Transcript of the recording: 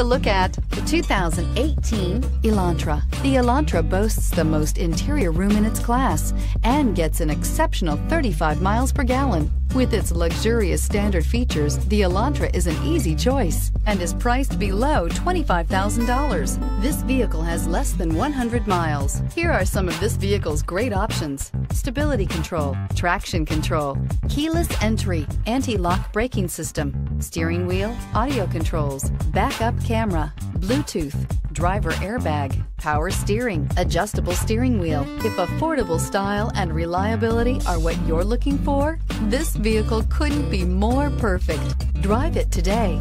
a look at the 2018 Elantra. The Elantra boasts the most interior room in its class and gets an exceptional 35 miles per gallon. With its luxurious standard features, the Elantra is an easy choice and is priced below $25,000. This vehicle has less than 100 miles. Here are some of this vehicle's great options. Stability control, traction control, keyless entry, anti-lock braking system, steering wheel, audio controls, backup camera, Bluetooth, driver airbag, power steering, adjustable steering wheel. If affordable style and reliability are what you're looking for, this vehicle couldn't be more perfect. Drive it today.